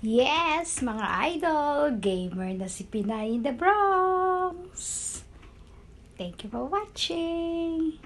Yes, mga idol, gamer na si Pinay in the Bronx. Thank you for watching.